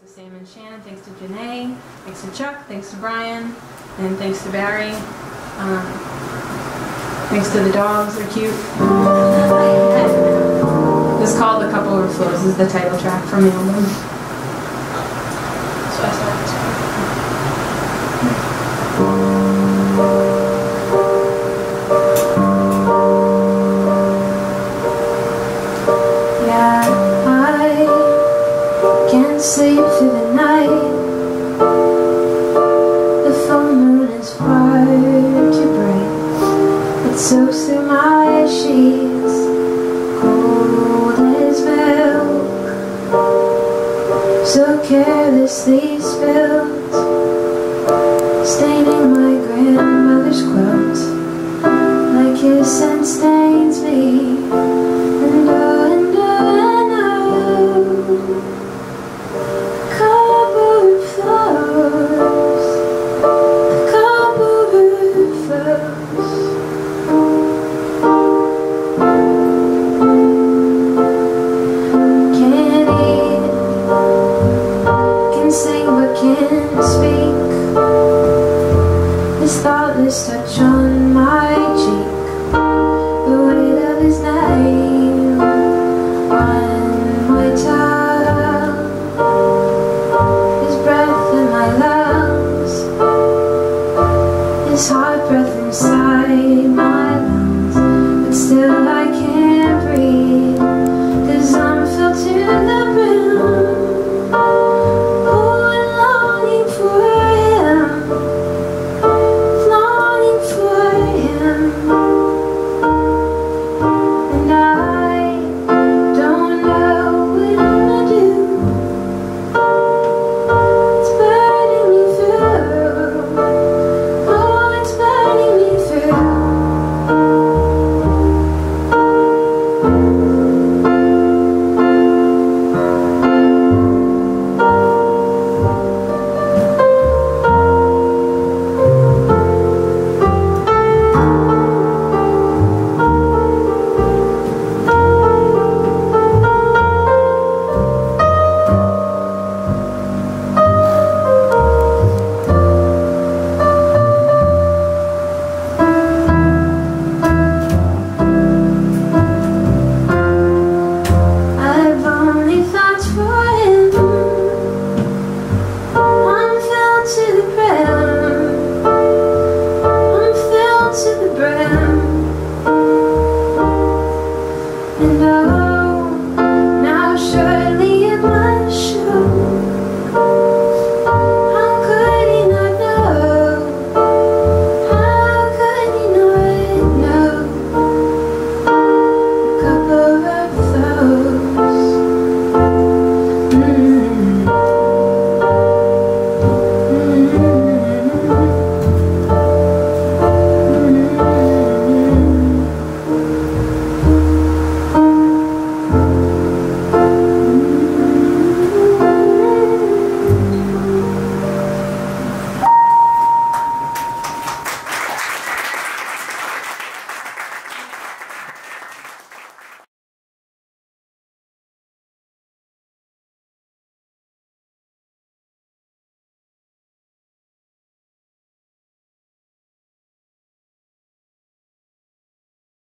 Thanks to Sam and Shannon, thanks to Janae, thanks to Chuck, thanks to Brian, and thanks to Barry. Um, thanks to the dogs, they're cute. This is called Cup Overflows, this is the title track from the album. So carelessly spilled. Touch on